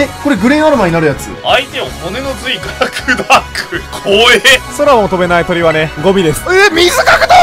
えこれグレンアロマになるやつ。相手を骨の髄から砕く。怖え。空を飛べない鳥はねゴミです。え水角闘